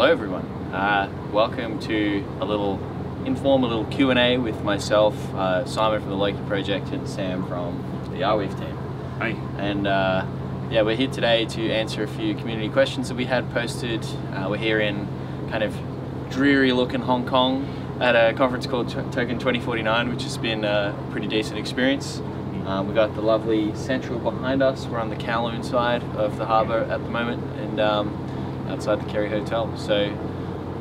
Hello everyone. Uh, welcome to a little informal little Q&A with myself, uh, Simon from the Loki Project and Sam from the Arweave team. Hi. And uh, yeah, we're here today to answer a few community questions that we had posted. Uh, we're here in kind of dreary looking Hong Kong at a conference called Token 2049, which has been a pretty decent experience. Um, we've got the lovely Central behind us. We're on the Kowloon side of the harbour at the moment and um, outside the Kerry Hotel. So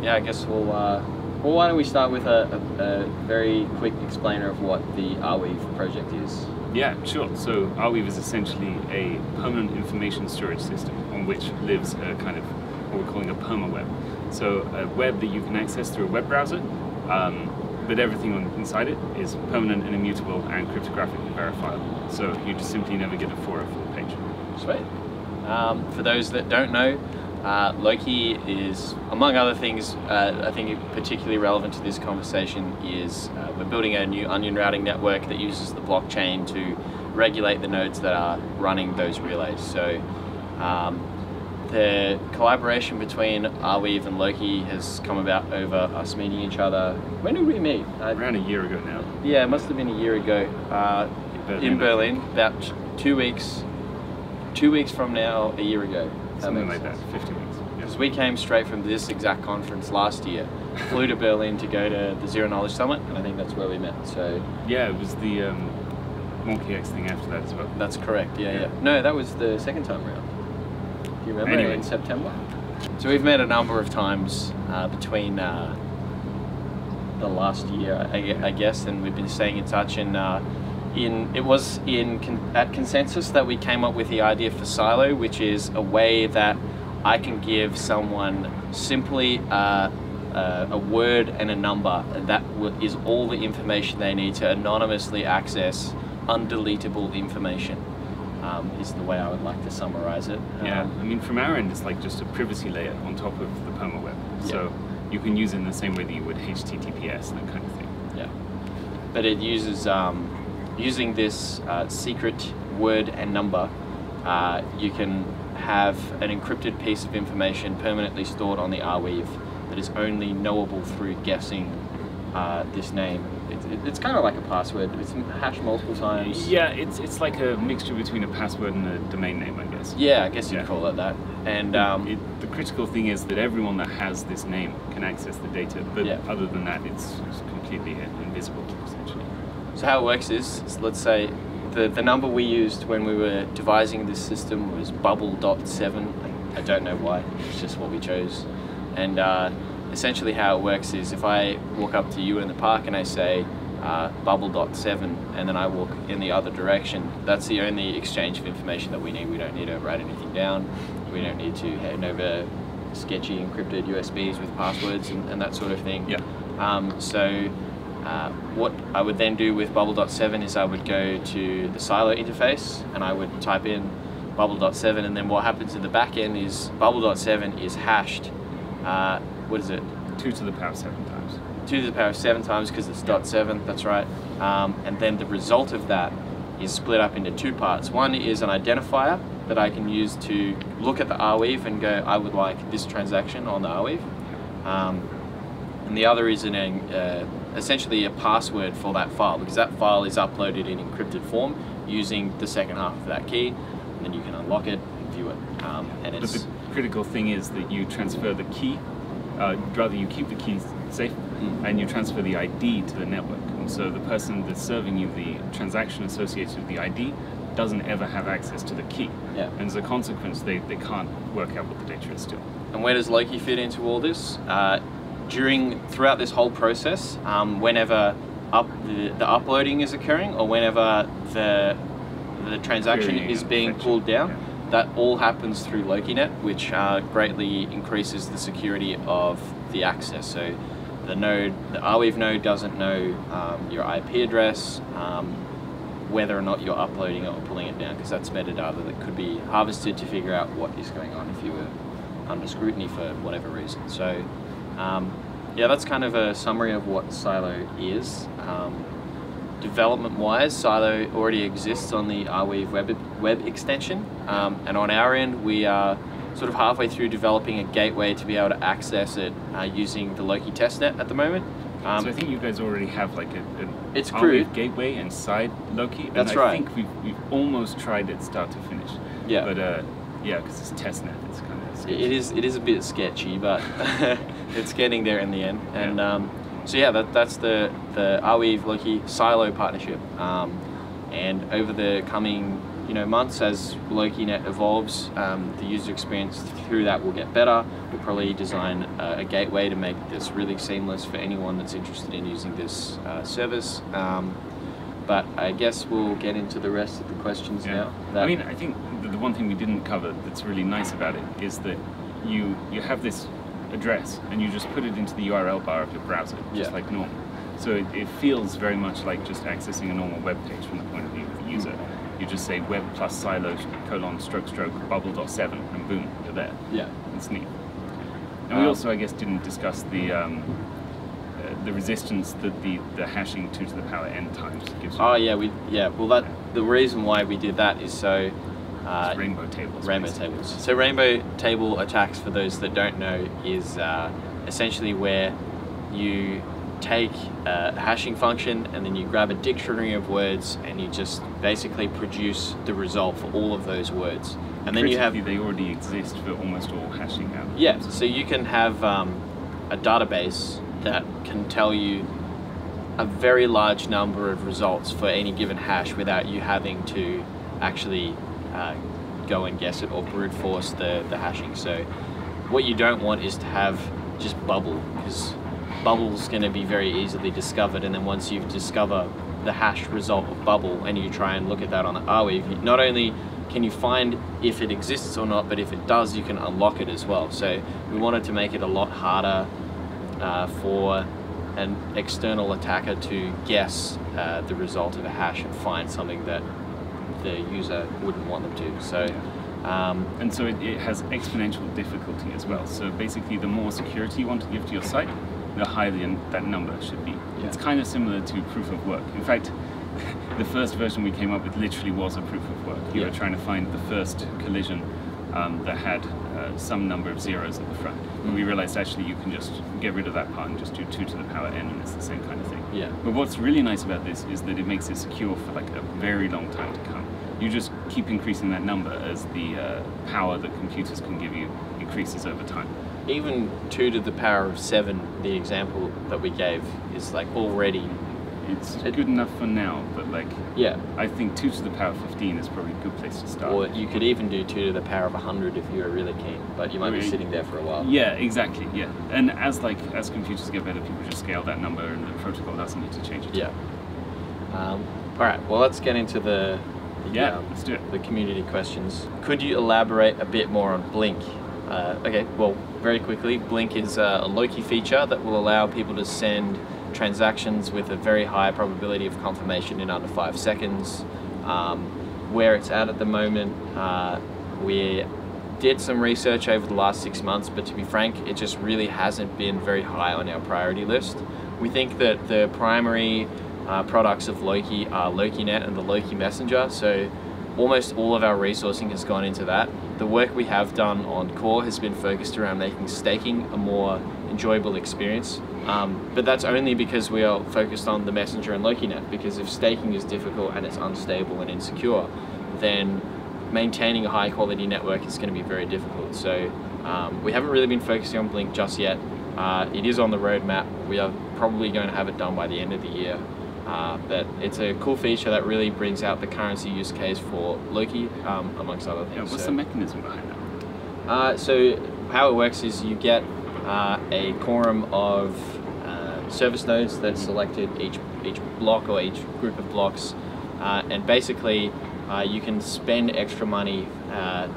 yeah, I guess we'll, uh, well, why don't we start with a, a, a very quick explainer of what the Arweave project is. Yeah, sure. So Arweave is essentially a permanent information storage system on which lives a kind of what we're calling a permaweb. So a web that you can access through a web browser, um, but everything on, inside it is permanent and immutable and cryptographically verifiable. So you just simply never get a 404 page. Sweet. Um, for those that don't know, uh, Loki is, among other things, uh, I think particularly relevant to this conversation is uh, we're building a new onion routing network that uses the blockchain to regulate the nodes that are running those relays. So um, the collaboration between Arweave and Loki has come about over us meeting each other. When did we meet? Around a year ago now. Yeah, it must have been a year ago uh, Berlin, in Berlin, about two weeks, two weeks from now, a year ago. Something like that, 50 weeks. Because we came straight from this exact conference last year, flew to Berlin to go to the Zero Knowledge Summit, and I think that's where we met. So yeah, it was the um, 1KX thing after that as well. That's correct. Yeah, yeah, yeah. No, that was the second time around. Do you remember anyway. in September? So we've met a number of times uh, between uh, the last year, I, I, guess, and we've been staying in touch. And uh, in it was in con at consensus that we came up with the idea for Silo, which is a way that I can give someone simply uh, uh, a word and a number and that is all the information they need to anonymously access undeletable information. Um, is the way I would like to summarize it. Yeah, um, I mean, from our end, it's like just a privacy layer on top of the permaweb. Yeah. So you can use it in the same way that you would HTTPS, and that kind of thing. Yeah, but it uses um, using this uh, secret word and number, uh, you can have an encrypted piece of information permanently stored on the Arweave that is only knowable through guessing uh, this name. It's, it's kind of like a password. It's hashed multiple times. Yeah, it's it's like a mixture between a password and a domain name, I guess. Yeah, I guess you'd yeah. call it that. And um, it, the critical thing is that everyone that has this name can access the data, but yeah. other than that, it's, completely invisible, essentially. So how it works is let's say the, the number we used when we were devising this system was bubble dot seven. I don't know why, it's just what we chose. And uh, essentially how it works is if I walk up to you in the park and I say uh, bubble dot seven and then I walk in the other direction, that's the only exchange of information that we need. We don't need to write anything down. We don't need to hand over sketchy encrypted USBs with passwords and, and that sort of thing. Yeah. Um, so uh, what I would then do with bubble.7 is I would go to the silo interface and I would type in bubble.7 and then what happens in the back end is bubble.7 is hashed, uh, what is it? 2 to the power of 7 times. 2 to the power of 7 times because it's dot 7, that's right. Um, and then the result of that is split up into two parts. One is an identifier that I can use to look at the Arweave and go, I would like this transaction on the Arweave. Um, and the other is an, uh, essentially a password for that file because that file is uploaded in encrypted form using the second half of that key and then you can unlock it and view it. Um, and but the critical thing is that you transfer the key, uh, rather you keep the key safe mm. and you transfer the ID to the network. And so the person that's serving you the transaction associated with the ID doesn't ever have access to the key. Yeah. And as a consequence, they, they can't work out what the data is still. And where does Loki fit into all this? Uh, during throughout this whole process, um, whenever up the, the, uploading is occurring or whenever the the transaction is being pulled down, yeah. that all happens through LokiNet, which uh, greatly increases the security of the access. So the node, the Arweave node doesn't know um, your IP address, um, whether or not you're uploading it or pulling it down, because that's metadata that could be harvested to figure out what is going on if you were under scrutiny for whatever reason. So um, yeah, that's kind of a summary of what Silo is. Um, Development-wise, Silo already exists on the Arweave web, web extension, um, and on our end, we are sort of halfway through developing a gateway to be able to access it uh, using the Loki testnet at the moment. Um, so I think you guys already have like a, a it's crude gateway inside Loki. That's and right. I think we've, we've almost tried it start to finish. Yeah. But uh, yeah, because it's testnet, it's kind of sketchy. it is it is a bit sketchy, but it's getting there in the end. And yeah. Um, so yeah, that, that's the the Arweave Loki silo partnership. Um, and over the coming you know months as LokiNet evolves, um, the user experience through that will get better. We'll probably design a, a, gateway to make this really seamless for anyone that's interested in using this uh, service. Um, but I guess we'll get into the rest of the questions yeah. now. I mean, I think the, the one thing we didn't cover that's really nice about it is that you you have this address and you just put it into the URL bar of your browser, just yeah. like normal. So it, it, feels very much like just accessing a normal web page from the point of view of the user. You just say web plus silo colon stroke stroke bubble dot seven and boom, you're there. Yeah. It's neat. And um, we also, I guess, didn't discuss the um, uh, the resistance that the, the hashing two to the power n times gives you. Oh yeah, we yeah. Well, that the reason why we did that is so. Uh, rainbow tables. Rainbow basically. tables. So rainbow table attacks, for those that don't know, is uh, essentially where you take a hashing function and then you grab a dictionary of words and you just basically produce the result for all of those words. And then you have they already exist for almost all hashing algorithms. Yeah, so you can have um, a database that can tell you a very large number of results for any given hash without you having to actually uh, go and guess it or brute force the, the hashing. So what you don't want is to have just bubble because bubble's going to be very easily discovered and then once you discover the hash result of bubble and you try and look at that on the Arweave, not only can you find if it exists or not, but if it does, you can unlock it as well. So we wanted to make it a lot harder uh, for an external attacker to guess uh, the result of a hash and find something that the user wouldn't want them to. So. Um, and so it, it has exponential difficulty as well. So basically, the more security you want to give to your site, the higher the, that number should be. Yeah. It's kind of similar to proof of work. In fact, the first version we came up with literally was a proof of work. You yeah. were trying to find the first collision um, that had uh, some number of zeros at the front. And we realized actually you can just get rid of that part and just do 2 to the power n and it's the same kind of thing. Yeah. But what's really nice about this is that it makes it secure for like a very long time to come. You just keep increasing that number as the uh, power that computers can give you increases over time even 2 to the power of 7, the example that we gave, is like already. It's it, good enough for now, but like. Yeah. I think 2 to the power of 15 is probably a good place to start. Or you could even do 2 to the power of 100 if you were really keen, but you might be sitting there for a while. Yeah, exactly, yeah. And as like as computers get better, people just scale that number and the protocol doesn't need to change it. Yeah. Um, all right, well, let's get into the yeah, um, let's do it. The community questions. Could you elaborate a bit more on Blink? Uh, okay, well, very quickly, Blink is a Loki feature that will allow people to send transactions with a very high probability of confirmation in under five seconds. Um, where it's at at the moment, uh, we did some research over the last six months, but to be frank, it just really hasn't been very high on our priority list. We think that the primary uh, products of Loki are LokiNet and the Loki Messenger, so almost all of our resourcing has gone into that. The work we have done on core has been focused around making staking a more enjoyable experience. Um, but that's only because we are focused on the Messenger and LokiNet, because if staking is difficult and it's unstable and insecure, then maintaining a high quality network is going to be very difficult. So um, we haven't really been focusing on Blink just yet. Uh, it is on the roadmap. We are probably going to have it done by the end of the year. Uh, but it's a cool feature that really brings out the currency use case for Loki, um, amongst other things. Yeah, what's so, the mechanism behind that? Uh, so how it works is you get uh, a quorum of uh, service nodes that selected each each block or each group of blocks, uh, and basically uh, you can spend extra money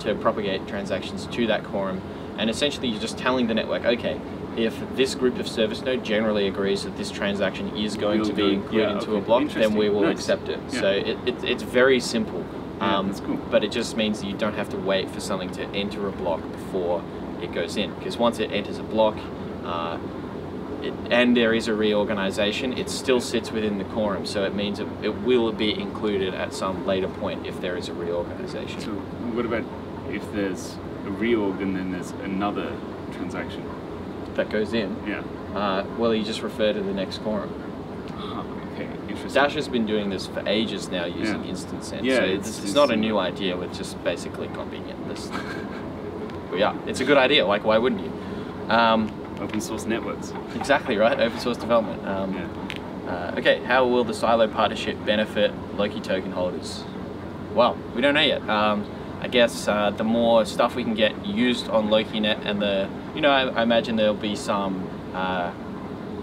to propagate transactions to that quorum, and essentially you're just telling the network, okay, if this group of service node generally agrees that this transaction is going we'll to be included yeah, into okay. a block, then we will nice. accept it. Yeah. So it, it, it's very simple. Yeah, um, cool. But it just means that you don't have to wait for something to enter a block before it goes in. Because once it enters a block, uh, it, and there is a reorganization, it still sits within the quorum. So it means it, it will be included at some later point if there is a reorganization. So what about if there's a reorg and then there's another transaction. That goes in. Yeah. Uh, well, you just refer to the next quorum. Ah, okay, interesting. Dash has been doing this for ages now using Yeah. instant send. Yeah, so it's- it's, it's, it's- not a new idea. We're just basically copying it. This, but yeah, it's a good idea. Like, why wouldn't you? Um, Open source networks. exactly right. Open source development. Um, Yeah. uh, okay, how will the Silo partnership benefit Loki token holders? Well, we don't know yet. Um, I guess uh, the more stuff we can get used on LokiNet and the, you know, I, I imagine there'll be some uh,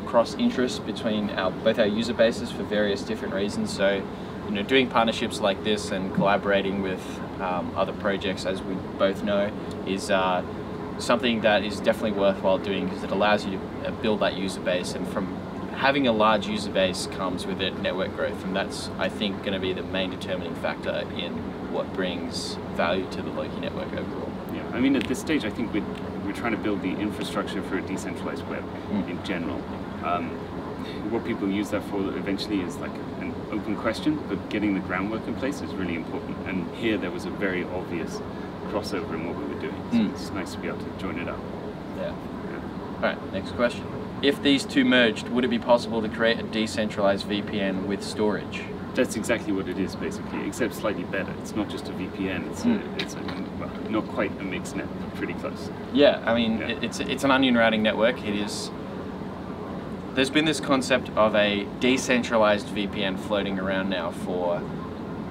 cross interest between our both our user bases for various different reasons. So, you know, doing partnerships like this and collaborating with um, other projects, as we both know, is uh, something that is definitely worthwhile doing because it allows you to uh, build that user base and from having a large user base comes with it network growth and that's I think going to be the main determining factor in what brings value to the Loki network overall. Yeah, I mean, at this stage, I think we're, we're trying to build the infrastructure for a decentralized web Mm. in general. Um, what people use that for eventually is like an open question, but getting the groundwork in place is really important. And here there was a very obvious crossover in what we were doing, so Mm. it's nice to be able to join it up. Yeah. Yeah. All right, next question. If these two merged, would it be possible to create a decentralized VPN with storage? That's exactly what it is, basically, except slightly better. It's not just a VPN; it's Mm. a, it's a, well, not quite a mixed net, but pretty close. Yeah, I mean, Yeah. it's it's an onion routing network. It is. There's been this concept of a decentralized VPN floating around now for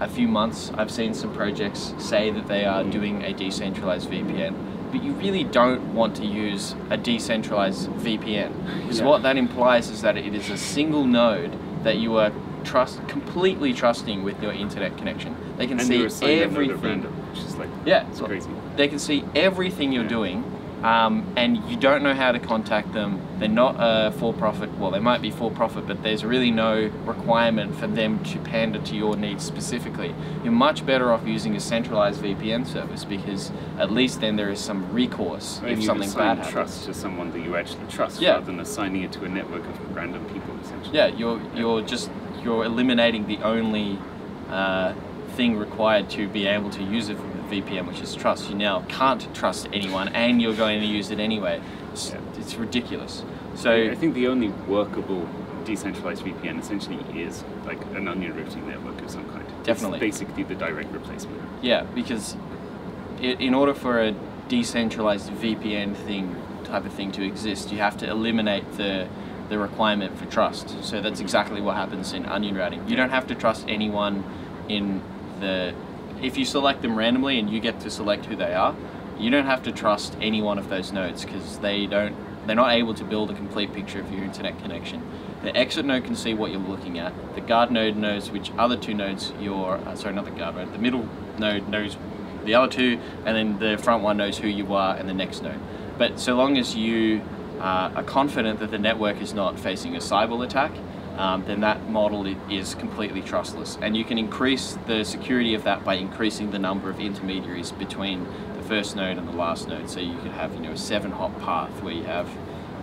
a few months. I've seen some projects say that they are doing a decentralized VPN, but you really don't want to use a decentralized VPN because Yeah. what that implies is that it is a single node that you are trust completely trusting with your internet connection. They can And see you're assigning that node at everything. random, which is like Yeah, it's crazy. They can see everything you're Yeah. doing, um, and you don't know how to contact them. They're not a for-profit. Well, they might be for-profit, but there's really no requirement for them to pander to your needs specifically. You're much better off using a centralized VPN service because at least then there is some recourse And if something bad happens. trust to someone that you actually trust Yeah. rather than assigning it to a network of random people essentially. Yeah, you're you're just you're eliminating the only uh, thing required to be able to use a VPN, which is trust. You now can't trust anyone, and you're going to use it anyway. It's, Yeah. it's ridiculous. So I think the only workable decentralized VPN essentially is like an onion routing network of some kind. Definitely. It's basically the direct replacement. yeah, because i in order for a decentralized VPN thing type of thing to exist, you have to eliminate the the requirement for trust. So that's exactly what happens in onion routing. You don't have to trust anyone in the if you select them randomly and you get to select who they are, you don't have to trust any one of those nodes because they don't they're not able to build a complete picture of your internet connection. The exit node can see what you're looking at. The guard node knows which other two nodes you're uh, sorry not the guard node. The middle node knows the other two, and then the front one knows who you are, and the next node. But so long as you uh, are confident that the network is not facing a cyber attack, um, then that model is completely trustless. And you can increase the security of that by increasing the number of intermediaries between the first node and the last node. So you could have, you know, a seven hop path where you have,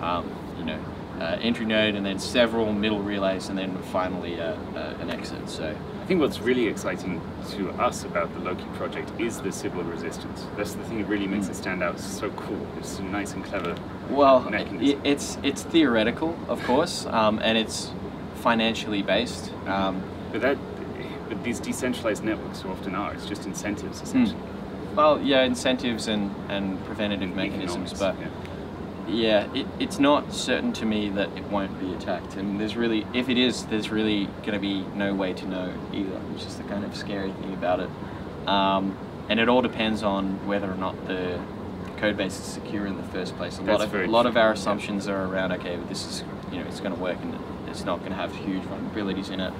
um, you know, uh, entry node and then several middle relays and then finally uh, uh, an exit. So I think what's really exciting to us about the Loki project is the Sybil resistance. That's the thing that really makes it stand out. It's so cool. It's nice and clever. Well, it's it's theoretical, of course, um, and it's financially based. Um, But that, but these decentralized networks often are. It's just incentives essentially. well, yeah, incentives and, and preventative And mechanisms, but yeah. yeah, it, it's not certain to me that it won't be attacked. And there's really, if it is, there's really going to be no way to know either, which is the kind of scary thing about it. Um, and it all depends on whether or not the code base is secure in the first place. A lot That's of a lot of true, our yeah. assumptions are around okay, but this is you know it's going to work and it's not going to have huge vulnerabilities in it.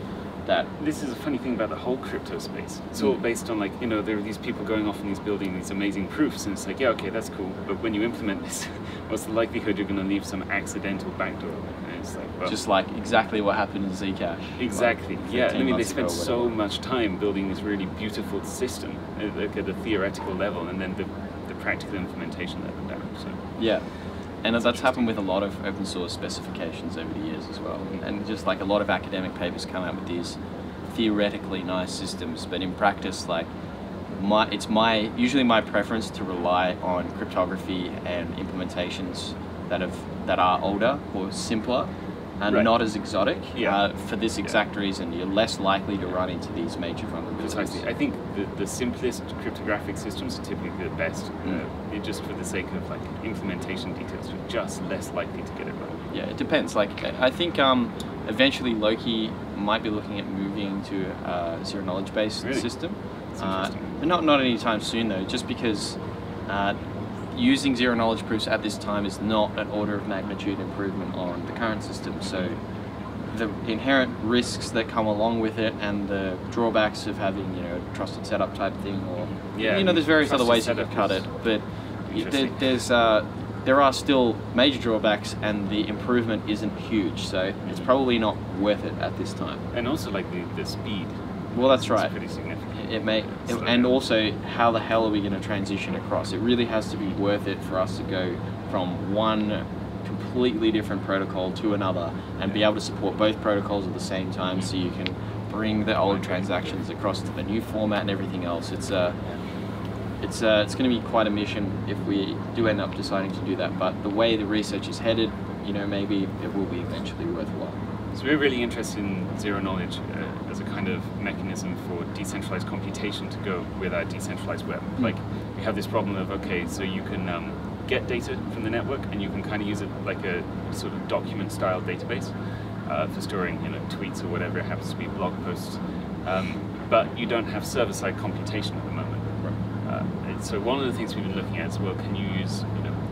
That This is a funny thing about the whole crypto space. It's all Mm. based on like, you know, there are these people going off and these building these amazing proofs and it's like, yeah, okay, that's cool. But when you implement this, what's the likelihood you're gonna leave some accidental backdoor? And it's like, well, just like exactly what happened in Zcash. Exactly. like, yeah. I mean, they spent so much time building this really beautiful system, uh, like at a theoretical level, and then the, the practical implementation them down. So Yeah, and that's happened with a lot of open source specifications over the years as well. And just like a lot of academic papers come out with these theoretically nice systems, but in practice, like my it's my usually my preference to rely on cryptography and implementations that have that are older or simpler and Right. not as exotic. Yeah. Uh, for this exact reason, you're less likely to run into these major vulnerabilities. Precisely. I think the, the simplest cryptographic systems are typically the best. Mm. Uh, just for the sake of like implementation details, you're just less likely to get it right. Yeah, it depends. Like I think um, eventually Loki might be looking at moving to a zero knowledge based Really? system. Uh, but not not anytime soon though. Just because uh, using zero knowledge proofs at this time is not an order of magnitude improvement on the current system. So the inherent risks that come along with it and the drawbacks of having you know a trusted setup type thing or Yeah, you know there's various other ways you could cut it but there, there's uh, there are still major drawbacks and the improvement isn't huge so it's Mhm. probably not worth it at this time And also like the, the speed. well that's is right pretty significant. It may Slow and also how the hell are we going to transition across? It really has to be worth it for us to go from one completely different protocol to another and be able to support both protocols at the same time so you can bring the old transactions across to the new format and everything else. It's uh, it's uh, it's going to be quite a mission if we do end up deciding to do that. But the way the research is headed you know maybe it will be eventually worthwhile So we're really interested in zero knowledge uh, as a kind of mechanism for decentralized computation to go with our decentralized web. Mm. Like we have this problem of okay, so you can um, get data from the network and you can kind of use it like a sort of document style database uh, for storing you know tweets or whatever it happens to be blog posts. Um, but you don't have server side computation at the moment. Uh, so one of the things we've been looking at is well, can you use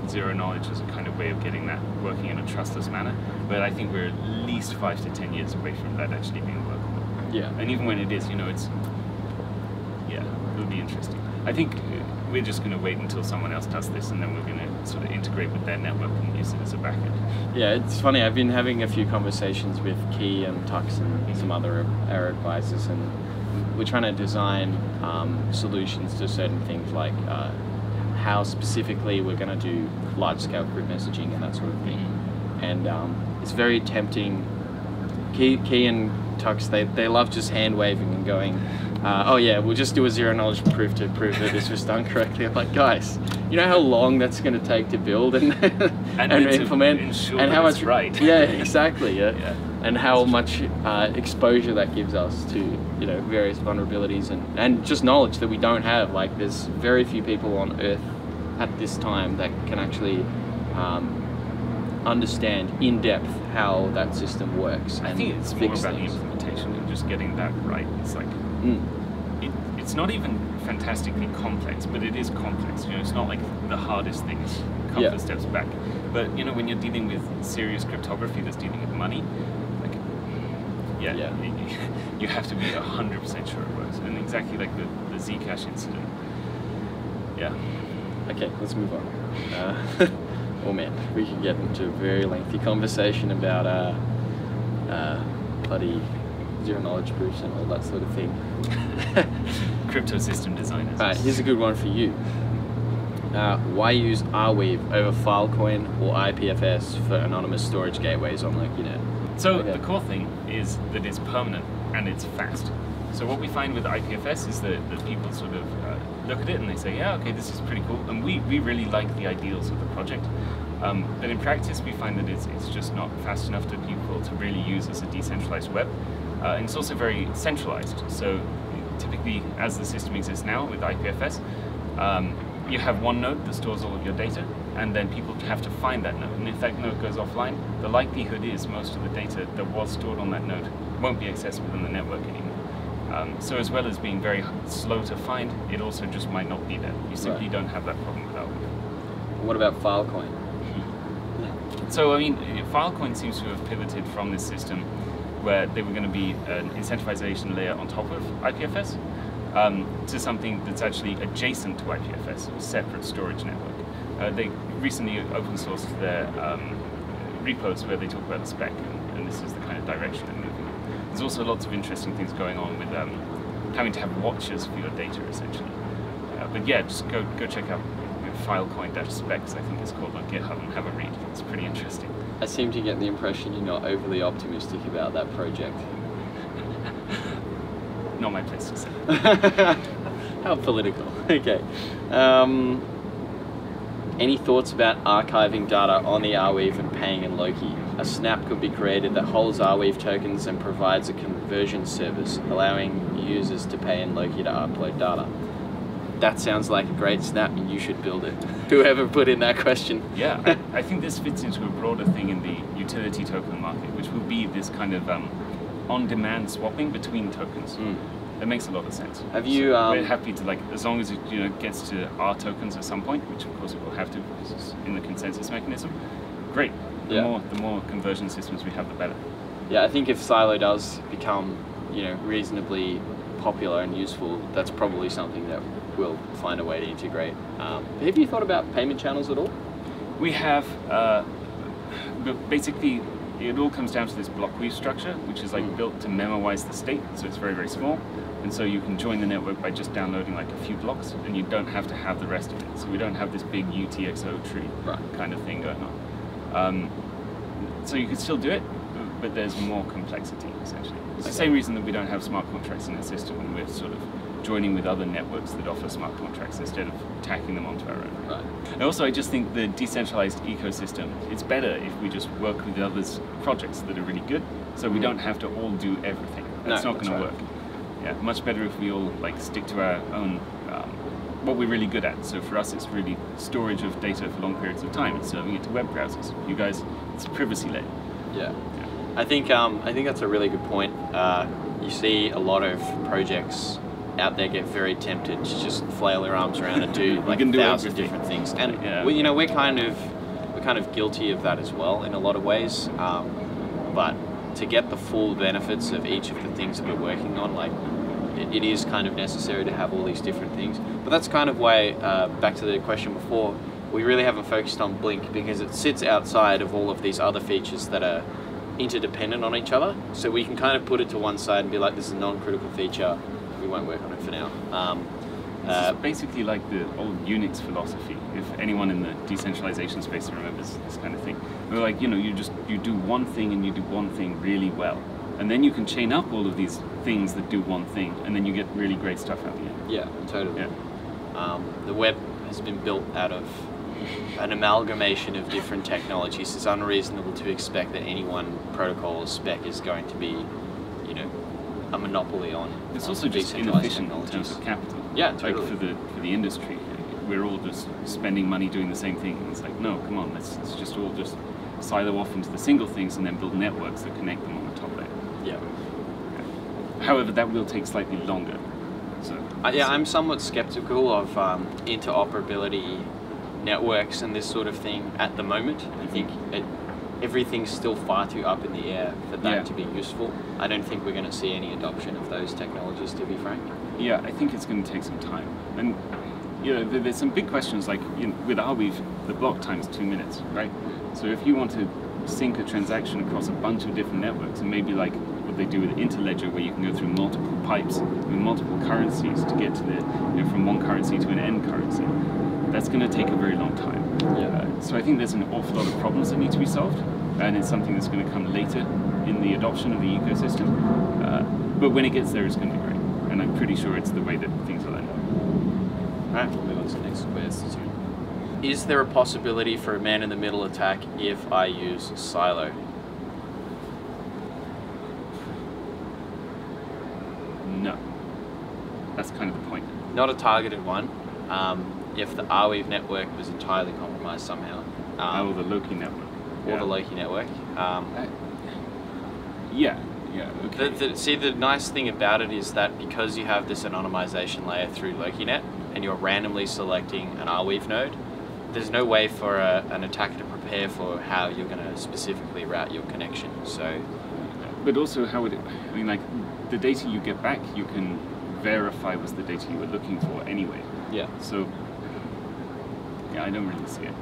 zero knowledge as a kind of way of getting that working in a trustless manner? But I think we're at least five to ten years away from that actually being workable. yeah And even when it is, you know, it's yeah, it'll be interesting. I think we're just going to wait until someone else does this, and then we're going to sort of integrate with their network and use it as a backend. Yeah, it's funny. I've been having a few conversations with Kee and Tux and some other our advisors, and we're trying to design um, solutions to certain things like uh, how specifically we're going to do large scale group messaging and that sort of thing. And um, it's very tempting. Kee, Kee and Tux, they, they love just hand waving and going, uh, oh yeah, we'll just do a zero knowledge proof to prove that this was done correctly. I'm like, guys, you know how long that's going to take to build and, and, to implement? ensure and that how it's much right. Yeah, exactly. Yeah. Yeah. And how much uh, exposure that gives us to you know various vulnerabilities and, and just knowledge that we don't have. Like there's very few people on Earth at this time that can actually um, understand in depth how that system works. I think it's more about things. the implementation and just getting that right. It's like Mm. it, it's not even fantastically complex, but it is complex. You know, it's not like the hardest things. A couple Yeah. of steps back. But you know, when you're dealing with serious cryptography that's dealing with money, like yeah, Yeah. y- y- you have to be hundred percent sure it works. And exactly like the, the Zcash incident. Yeah. Okay, let's move on. Uh, oh man, we could get into a very lengthy conversation about uh, uh, bloody zero knowledge proofs and all that sort of thing. Crypto system designers. Alright, here's a good one for you. Uh, why use Arweave over Filecoin or IPFS for anonymous storage gateways on LokiNet? So Okay. the core thing is that it's permanent and it's fast. So what we find with IPFS is that, that people sort of uh, look at it and they say, yeah, okay, this is pretty cool, and we, we really like the ideals of the project. Um, but in practice, we find that it's, it's just not fast enough to people to really use as a decentralized web. Uh, and it's also very centralized. So typically, as the system exists now with IPFS, um, you have one node that stores all of your data, and then people have to find that node. And if that node goes offline, the likelihood is most of the data that was stored on that node won't be accessible in the network anymore. Um, so as well as being very slow to find, it also just might not be there. You simply Right. don't have that problem without it. What about Filecoin? So I mean, Filecoin seems to have pivoted from this system where they were going to be an incentivization layer on top of IPFS um, to something that's actually adjacent to IPFS, a separate storage network. Uh, they recently open sourced their um, repos where they talk about the spec, and, and this is the kind of direction they're moving. There's also lots of interesting things going on with um, having to have watchers for your data, essentially. Uh, but yeah, just go go check out Filecoin-specs, I think it's called on GitHub, and have a read. It's pretty interesting. I seem to get the impression you're not overly optimistic about that project. Not my place to say. How political. Okay. Um, any thoughts about archiving data on the Arweave and paying in Loki? A snap could be created that holds Arweave tokens and provides a conversion service, allowing users to pay in Loki to upload data. That sounds like a great snap and you should build it. Whoever put in that question. Yeah, I, I, think this fits into a broader thing in the utility token market, which will be this kind of um, on-demand swapping between tokens. Mm. That makes a lot of sense. Have you? So um, we're happy to like as long as it you know gets to our tokens at some point, which of course it will have to because it's in the consensus mechanism. Great. The yeah. more the more conversion systems we have, the better. Yeah, I think if Silo does become you know reasonably popular and useful, that's probably something that we'll find a way to integrate. Um, have you thought about payment channels at all? We have. Uh, basically, it all comes down to this block weave structure, which is like mm. built to memoize the state, so it's very, very small. And so you can join the network by just downloading like a few blocks, and you don't have to have the rest of it. So we don't have this big UTXO tree right. kind of thing going on. Um, so you could still do it, but there's more complexity, essentially. It's okay. the same reason that we don't have smart contracts in the system, and we're sort of joining with other networks that offer smart contracts instead of tacking them onto our own. Right. And also, I just think the decentralized ecosystem, it's better if we just work with others' projects that are really good, so we mm. don't have to all do everything. That's no, not going right. to work. Yeah, much better if we all like stick to our own um, what we're really good at. So for us, it's really storage of data for long periods of time and serving it to web browsers. You guys, it's privacy led. Yeah. yeah. I think um, I think that's a really good point. Uh, you see a lot of projects out there get very tempted to just flail their arms around and do like a thousand different things. And yeah. we, you know, we're kind of we're kind of guilty of that as well in a lot of ways. Um, but to get the full benefits of each of the things that we're working on, like it, it is kind of necessary to have all these different things. But that's kind of why, uh, back to the question before, we really haven't focused on Blink because it sits outside of all of these other features that are interdependent on each other. So we can kind of put it to one side and be like, this is a non-critical feature we won't work on it for now. Um, uh, basically like the old Unix philosophy. If anyone in the decentralization space remembers this kind of thing, we're like, you know, you just you do one thing and you do one thing really well, and then you can chain up all of these things that do one thing, and then you get really great stuff out of it. Yeah, totally. Yeah. Um, the web has been built out of an amalgamation of different technologies. It's unreasonable to expect that any one protocol or spec is going to be, you know, a monopoly on. It's also just inefficient in terms of capital. Yeah, totally. Like for the for the industry, we're all just spending money doing the same thing. it's like, no, come on, let's, let's just all just silo off into the single things and then build networks that connect them on the top layer. Yeah. However, that will take slightly longer. So. Uh, yeah, I'm somewhat skeptical of um, interoperability networks and this sort of thing at the moment. I think it everything's still far too up in the air for that yeah. to be useful. I don't think we're going to see any adoption of those technologies, to be frank. Yeah, I think it's going to take some time. And you know, there's some big questions like you know, with Arweave, the block time is two minutes, right? So if you want to sync a transaction across a bunch of different networks, and maybe like what they do with Interledger, where you can go through multiple pipes with multiple currencies to get to the, you know, from one currency to an end currency, that's going to take a very long time. Yeah. Uh, so I think there's an awful lot of problems that need to be solved, and it's something that's going to come later in the adoption of the ecosystem. Uh, but when it gets there, it's going to be great, and I'm pretty sure it's the way that things will end up. Alright, we'll move on to the next question. Is there a possibility for a man-in-the-middle attack if I use Silo? No. That's kind of the point. Not a targeted one. Um, if the Arweave network was entirely compromised somehow. Um, or the Loki network. Or yeah. the Loki network. Um, uh, yeah, yeah. Okay. The, the, see, the nice thing about it is that because you have this anonymization layer through LokiNet, and you're randomly selecting an Arweave node, there's no way for a, an attacker to prepare for how you're going to specifically route your connection. So, but also how would it? I mean, like the data you get back, you can verify was the data you were looking for anyway. Yeah. So yeah, I don't really see it.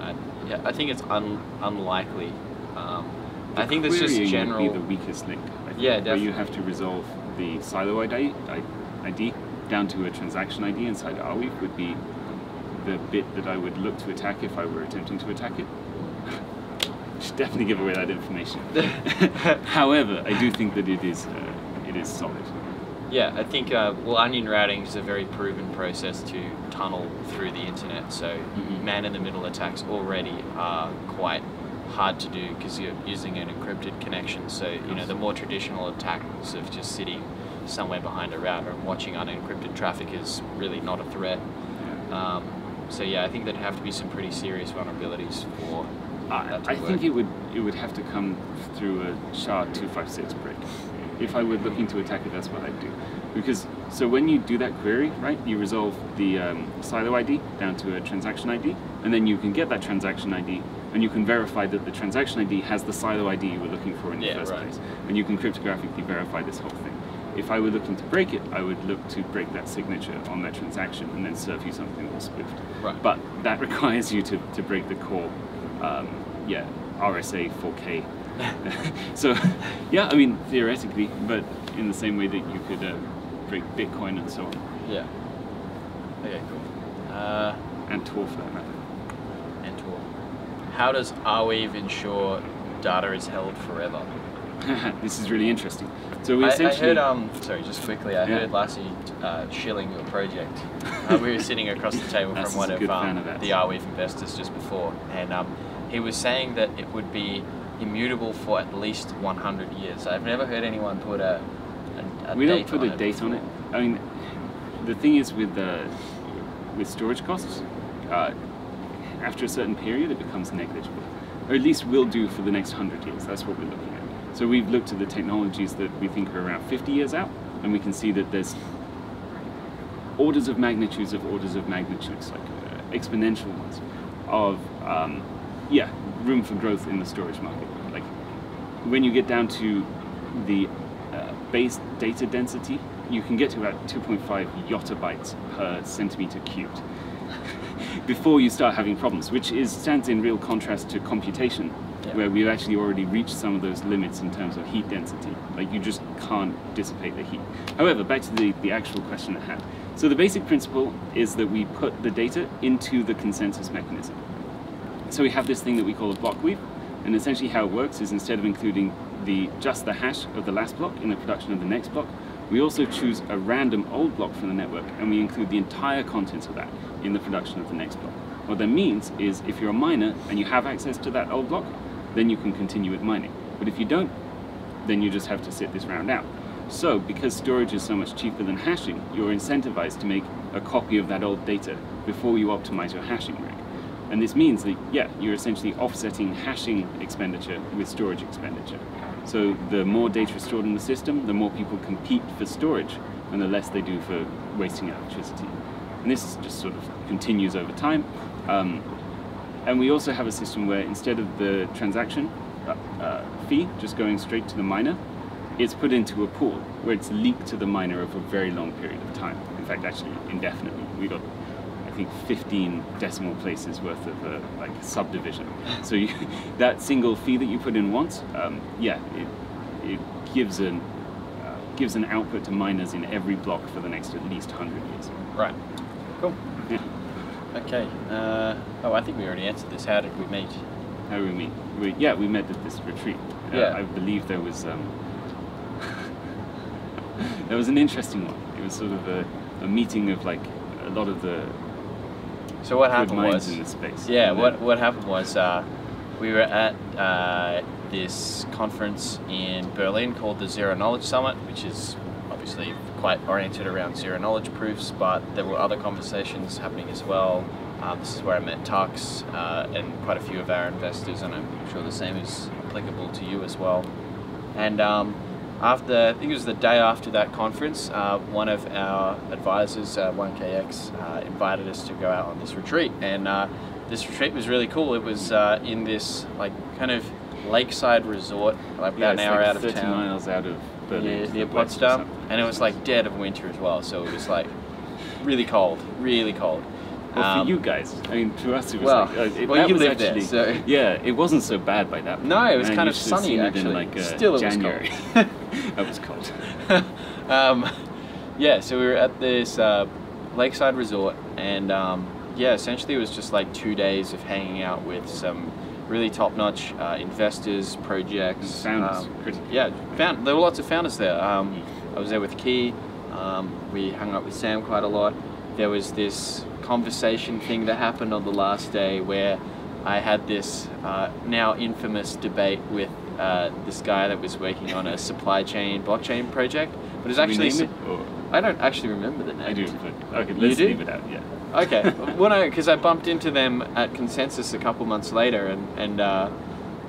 I, yeah, I think it's un, unlikely. Um, I think that's just general. Would be the weakest link. yeah, definitely. Where you have to resolve the silo ID, ID down to a transaction ID inside Arweave would be the bit that I would look to attack if I were attempting to attack it. should definitely give away that information. However, I do think that it is uh, it is solid. Yeah, I think uh, well, onion routing is a very proven process to tunnel through the internet. So Mhm. man-in-the-middle attacks already are quite hard to do because you're using an encrypted connection. So you know the more traditional attacks of just sitting somewhere behind a router and watching unencrypted traffic is really not a threat. Um, so yeah, I think there'd have to be some pretty serious vulnerabilities for I, that to I think it would it would have to come through a SHA two five six break. If I were looking to attack it, that's what I'd do. Because so when you do that query, right, you resolve the um, silo ID down to a transaction ID, and then you can get that transaction ID, and you can verify that the transaction ID has the silo ID you were looking for in Yeah, the first right. place, and you can cryptographically verify this whole thing. If I were looking to break it, I would look to break that signature on that transaction and then serve you something was spoofed. Right. But that requires you to, to break the core, um, yeah, RSA 4K. so, yeah, I mean, theoretically, but in the same way that you could uh, break Bitcoin and so on, yeah. Okay, cool. Uh, and Tor for that matter. and Tor. How does Arweave ensure data is held forever? this is really interesting. So we I, I heard, um, sorry, just quickly, I Yeah. heard Lassie uh, shilling your project. Uh, we were sitting across the table from one of, um, of the Arweave investors just before, and um, he was saying that it would be immutable for at least 100 years. I've never heard anyone put a, a, a we don't put on a it date on it. I mean, the thing is with uh, with storage costs, uh, after a certain period, it becomes negligible, or at least will do for the next hundred years. That's what we're looking at. So we've looked at the technologies that we think are around 50 years out, and we can see that there's orders of magnitudes of orders of magnitudes, like uh, exponential ones, of um, yeah, room for growth in the storage market. Like when you get down to the uh, base data density, you can get to about 2.5 yottabytes per centimeter cubed before you start having problems, which is stands in real contrast to computation, Yeah. where we've actually already reached some of those limits in terms of heat density. Like you just can't dissipate the heat. However, back to the, the actual question at hand. So the basic principle is that we put the data into the consensus mechanism. So we have this thing that we call a block weave, and essentially how it works is instead of including the just the hash of the last block in the production of the next block, we also choose a random old block from the network and we include the entire contents of that in the production of the next block. What that means is if you're a miner and you have access to that old block, then you can continue with mining. But if you don't, then you just have to sit this round out. So, because storage is so much cheaper than hashing, you're incentivized to make a copy of that old data before you optimize your hashing rig. And this means that, yeah, you're essentially offsetting hashing expenditure with storage expenditure. So, the more data is stored in the system, the more people compete for storage, and the less they do for wasting electricity. And this just sort of continues over time. Um, and we also have a system where instead of the transaction uh, uh, fee just going straight to the miner, it's put into a pool where it's leaked to the miner over a very long period of time. In fact, actually indefinitely. We got, think, 15 decimal places worth of uh, like subdivision. So you, that single fee that you put in once, um, yeah, it, it gives an uh, gives an output to miners in every block for the next at least 100 years. Right. Cool. Yeah. Okay. Uh, oh, I think we already answered this. How did we meet? How do we meet? We, yeah, we met at this retreat. Uh, Yeah. I believe there was um, there was an interesting one. It was sort of a, a meeting of like a lot of the So what happened was, in the space. yeah, what then- what happened was uh, we were at uh, this conference in Berlin called the Zero Knowledge Summit, which is obviously quite oriented around zero knowledge proofs, but there were other conversations happening as well. Um, this is where I met Tux uh, and quite a few of our investors, and I'm sure the same is applicable to you as well. And um, after, I think it was the day after that conference, uh, one of our advisors, uh, 1KX, uh, invited us to go out on this retreat. And uh, this retreat was really cool. It was uh, in this like kind of lakeside resort, like about yeah, an hour like out of 30 town, miles out of Berlin. near, to near the west or Potsdam, and it was like dead of winter as well. So it was like really cold, really cold. Well, Um, for you guys, I mean, to us it was well, like uh, it, well, you was lived there, actually so- yeah, it wasn't so bad by that. point. No, it was And kind of sunny, actually. In like uh, Still, it was cold. That was cold. um, yeah, so we were at this uh, lakeside resort, and um, yeah, essentially it was just like two days of hanging out with some really top-notch uh, investors, projects, Founders, um, yeah, found, there were lots of founders there. Um, I was there with Kee, Um, we hung out with Sam quite a lot. There was this conversation thing that happened on the last day where I had this uh, now infamous debate with uh, this guy that was working on a supply chain blockchain project. But it's actually it, I don't actually remember the name. I do, but okay, let's leave it out. Yeah. Okay. well, no, because I bumped into them at Consensus a couple months later, and and uh,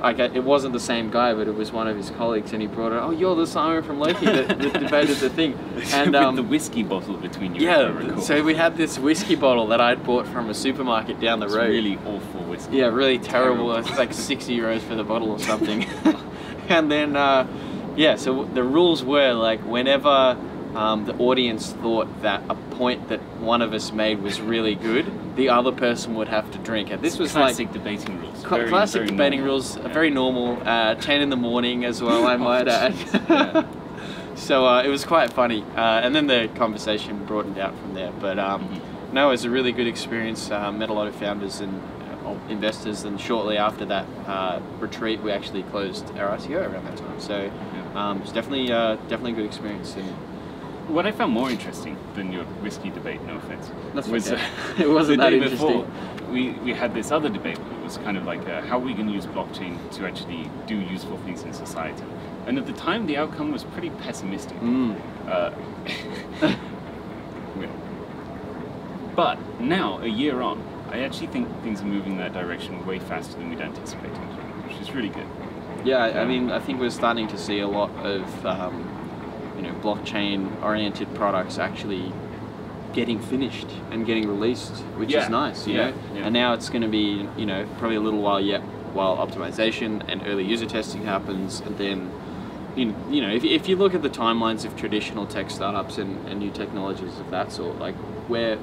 like it wasn't the same guy, but it was one of his colleagues, and he brought it. Oh, you're the Simon from Loki that, that debated the thing, and With um, the whiskey bottle between you. yeah. So we had this whiskey bottle that I'd bought from a supermarket down the It's road. really awful whiskey. Yeah, really terrible. Terrible. It's like 60 euros for the bottle or something. and then, uh, yeah, so the rules were like whenever um, the audience thought that a point that one of us made was really good, the other person would have to drink it. This was classic like debating rules. cla- Very- classic very debating normal. rules, Yeah. very normal. Uh, 10 in the morning as well, I might add. Yeah. so uh, it was quite funny. Uh, and then the conversation broadened out from there. But um, Mhm. no, it was a really good experience. Uh, met a lot of founders and uh, investors, and shortly after that uh, retreat, we actually closed our ICO around that time. So um, it's definitely uh, definitely a good experience. And What I found more interesting than your whiskey debate, no offense, That's was okay. uh, It wasn't the that day before we, we had this other debate. It was kind of like uh, how are we going to use blockchain to actually do useful things in society. And at the time, the outcome was pretty pessimistic. mm, Uh, but now, a year on, I actually think things are moving in that direction way faster than we'd anticipated, which is really good. yeah, I, I mean, I think we're starting to see a lot of um, you know blockchain-oriented products actually getting finished and getting released, which Yeah, is nice. You yeah, know, yeah. and now it's going to be you know probably a little while yet while optimization and early user testing happens, and then. You, you know, if, if you look at the timelines of traditional tech startups and, and new technologies of that sort, like we're,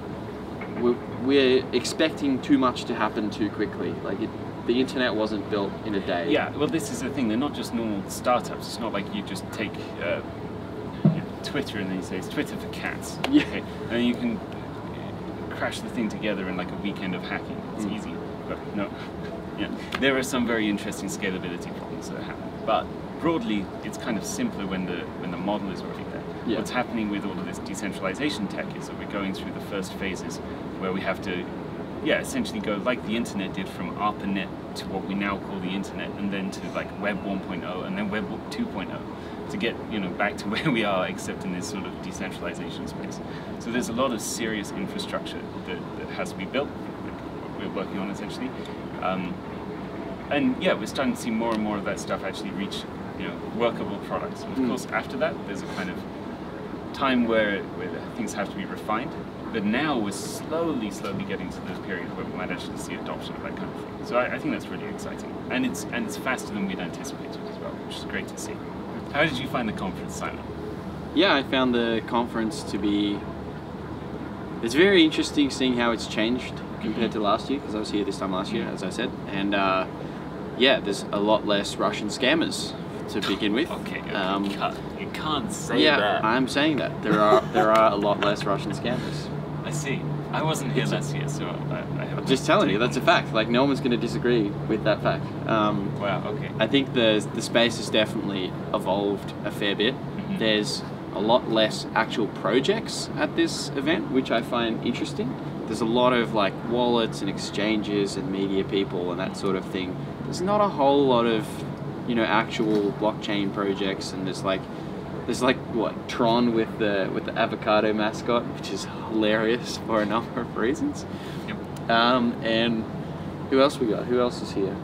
we're we're expecting too much to happen too quickly. Like it, the internet wasn't built in a day. Yeah, well, this is the thing. They're not just normal startups. It's not like you just take uh, Twitter and then you say Twitter for cats. Yeah. Okay? And you can uh, crash the thing together in like a weekend of hacking. It's Mm. easy. But no. Yeah. There are some very interesting scalability problems that happen. But broadly, it's kind of simpler when the when the model is already there. Yeah. What's happening with all of this decentralization tech is that we're going through the first phases where we have to yeah, essentially go like the internet did from ARPANET to what we now call the internet, and then to like Web 1.0, and then Web 2.0, to get you know back to where we are, except in this sort of decentralization space. So there's a lot of serious infrastructure that, that has to be built. What we're working on essentially, um, and yeah, we're starting to see more and more of that stuff actually reach you know workable products. And of Mm. course, after that, there's a kind of time where, where things have to be refined. But now we're slowly, slowly getting to those periods where we might actually see adoption of that kind of thing. So I, I think that's really exciting, and it's and it's faster than we'd anticipated as well, which is great to see. How did you find the conference, Simon? Yeah, I found the conference to be. It's very interesting seeing how it's changed compared to last year because I was here this time last year, as I said, and uh, yeah, there's a lot less Russian scammers to begin with. Okay, okay. Um, you, can't, you can't say yeah, that. I'm saying that there are there are a lot less Russian scammers. I see. I wasn't here last year, so I. I'm just telling you, that's a fact. Like no one's going to disagree with that fact. Um, Wow. Okay. I think the the space has definitely evolved a fair bit. Mhm. There's a lot less actual projects at this event, which I find interesting. There's a lot of like wallets and exchanges and media people and that sort of thing. There's not a whole lot of, you know, actual blockchain projects and there's like there's like what Tron with the with the avocado mascot, which is hilarious for a number of reasons. Um, and who else we got? Who else is here?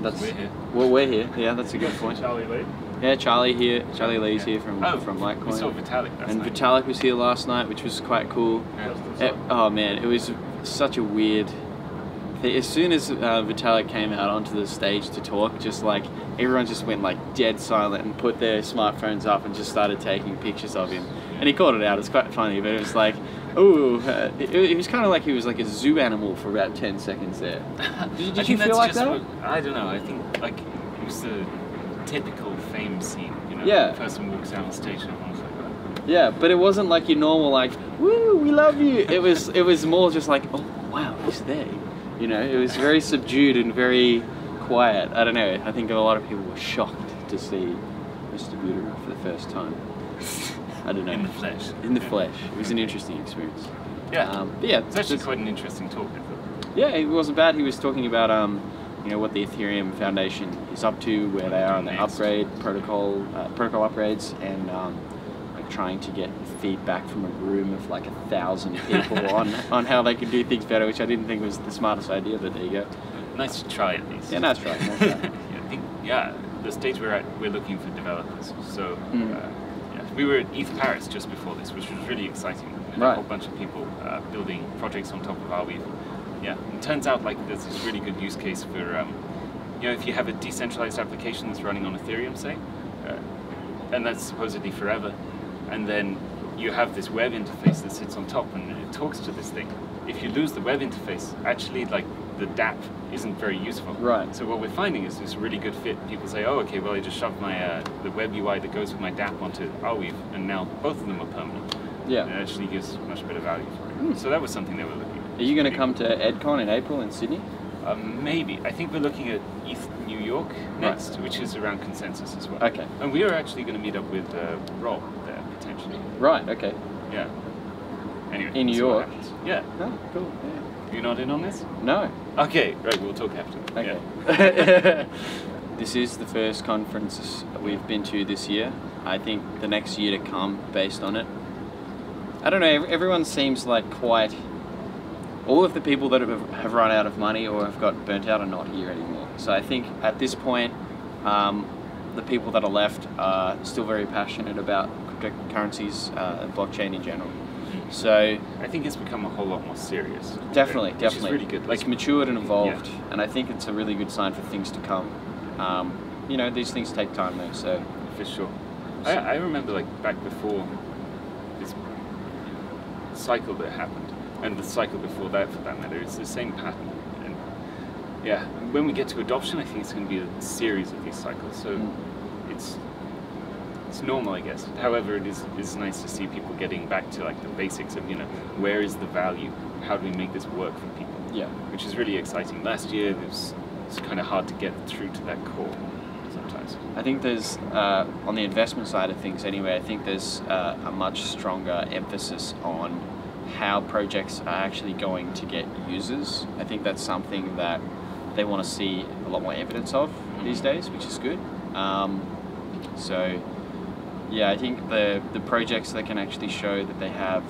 That's We're here. Well, we're here. Yeah, that's a good point. Charlie Lee. Yeah, Charlie here. Charlie Lee's here from Oh, from We saw Vitalik. That's And nice. Vitalik was here last night, which was quite cool. Yeah. It- oh man, it was such a weird. Thing. As soon as uh, Vitalik came out onto the stage to talk, just like everyone just went like dead silent and put their smartphones up and just started taking pictures of him. And he called it out. It's quite funny, but it was like, ooh, uh, it, it was kind of like he was like a zoo animal for about ten seconds there. Did, did you feel like that? What, I don't know. I think like it was the typical fame scene. You know, Yeah. the person walks out on stage and everyone's like, "Oh." Yeah, but it wasn't like your normal like, "Woo, we love you." It was it was more just like, "Oh, wow, he's there." You know, it was very subdued and very quiet. I don't know. I think a lot of people were shocked to see Mr. Buterin for the first time. I don't know. In the flesh. In the Yeah. flesh. It was an interesting experience. Yeah. Um, yeah, it's actually quite an interesting talk. Yeah, it wasn't bad. He was talking about um, you know, what the Ethereum Foundation is up to, where they are on the upgrade protocol, uh, protocol upgrades, and um, like trying to get feedback from a room of like a thousand people on on how they could do things better, which I didn't think was the smartest idea. But there you go. Nice to try at least. Yeah, nice try. Nice try. yeah, I think yeah, the stage we're at, we're looking for developers. So Mm. uh, we were at ETH Paris just before this, which was really exciting. Right. A whole bunch of people uh, building projects on top of Arweave. Yeah, it turns out like there's this really good use case for um, you know if you have a decentralized application that's running on Ethereum, say, uh, and that's supposedly forever, and then you have this web interface that sits on top and it talks to this thing. If you lose the web interface, actually like the DAP isn't very useful. Right. So what we're finding is this really good fit. People say, oh, okay, well, I just shoved my uh, the web UI that goes with my DAP onto Arweave, and now both of them are permanent. Yeah. And it actually gives much better value for it. Hmm. So that was something they were looking at. Are you going to come to EdCon in April in Sydney? Um, maybe. I think we're looking at ETH New York next, which is around consensus as well. Okay. And we are actually going to meet up with uh, Rob there, potentially. Right. Okay. Yeah. Anyway. In New York? Yeah. Oh, cool. Yeah. You not in on this? No. Okay, right, we'll talk after. Okay. Yeah. this is the first conference we've been to this year. I think the next year to come, based on it. I don't know. Everyone seems like quite. All of the people that have, have run out of money or have got burnt out are not here anymore. So I think at this point, um, the people that are left are still very passionate about cryptocurrencies uh, and blockchain in general. So I think it's become a whole lot more serious. Definitely, which definitely. is really good. Like, it's matured and evolved, Yeah. and I think it's a really good sign for things to come. Um, you know, these things take time though, so for sure. I, I remember like back before this cycle that happened, and the cycle before that, for that matter, it's the same pattern. And yeah, when we get to adoption, I think it's going to be a series of these cycles. So Mm. it's it's normal, I guess. However, it is it's nice to see people getting back to like the basics of you know where is the value, how do we make this work for people, yeah. which is really exciting. Last year, it was it's kind of hard to get through to that core sometimes. I think there's uh, on the investment side of things anyway. I think there's uh, a much stronger emphasis on how projects are actually going to get users. I think that's something that they want to see a lot more evidence of these days, which is good. Um, so, yeah, I think the the projects that can actually show that they have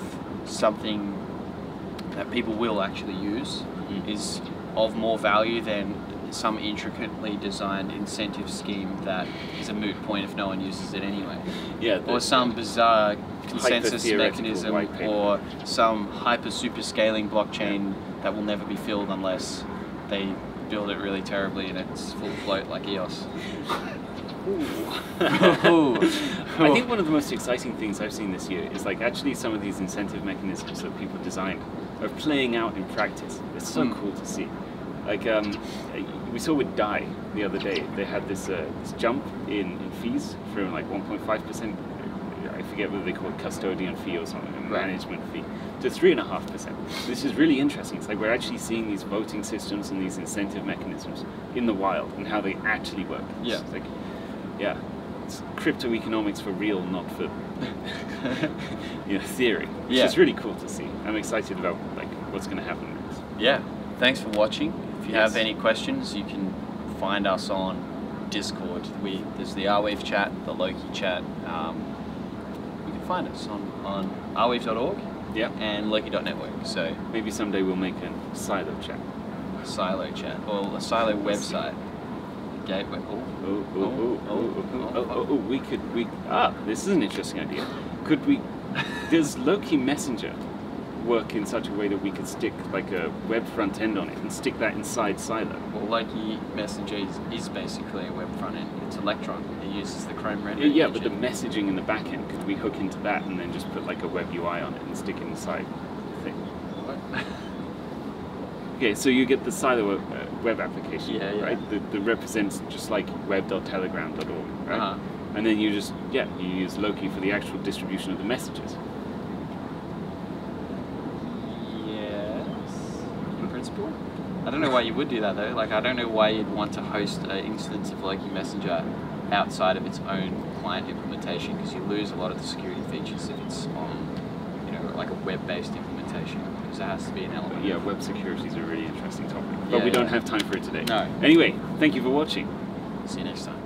something that people will actually use Mhm. is of more value than some intricately designed incentive scheme that is a moot point if no one uses it anyway. Yeah, Or some bizarre consensus mechanism or some hyper super scaling blockchain that will never be filled unless they build it really terribly and it's full float like EOS. I think one of the most exciting things I've seen this year is like actually some of these incentive mechanisms that people designed are playing out in practice. It's so Hmm. cool to see. Like um, we saw with Dai the other day, they had this, uh, this jump in, in fees from like 1.5 percent. I forget whether they call it custodian fee or something, a Right. management fee, to three and a half percent. This is really interesting. It's like we're actually seeing these voting systems and these incentive mechanisms in the wild and how they actually work. It's Yeah. like, yeah, it's crypto economics for real, not for you know theory. Which Yeah. is really cool to see. I'm excited about like what's going to happen next. Yeah, thanks for watching. If you Yes. have any questions, you can find us on Discord. We there's the Arweave chat, the Loki chat. Um, you can find us on on arweave.org Yeah. and Loki.network. So Maybe someday we'll make a silo chat. Silo chat or a Silo website. Gateway. Oh, Oh, oh, oh, oh, oh, oh, oh, oh, we could, we, ah, this is an interesting idea. Could we, does Loki Messenger work in such a way that we could stick like a web front end on it and stick that inside Silo? well, Loki Messenger is, is basically a web front end. It's Electron. It uses the Chrome Yeah, rendering. yeah, but the messaging in the back end, could we hook into that and then just put like a web UI on it and stick it inside the thing? Okay, so you get the Silo uh, web application, Yeah, yeah. right? That, that represents just like web.telegram.org, right? Uh-huh. And then you just, yeah, you use Loki for the actual distribution of the messages. Yes, in principle. I don't know why you would do that though. Like, I don't know why you'd want to host an instance of Loki Messenger outside of its own client implementation because you lose a lot of the security features if it's on, you know, like a web-based implementation because there has to be an element. Yeah, web security is a really interesting topic, but Yeah, we don't have time for it today. No. Anyway, thank you for watching. See you next time.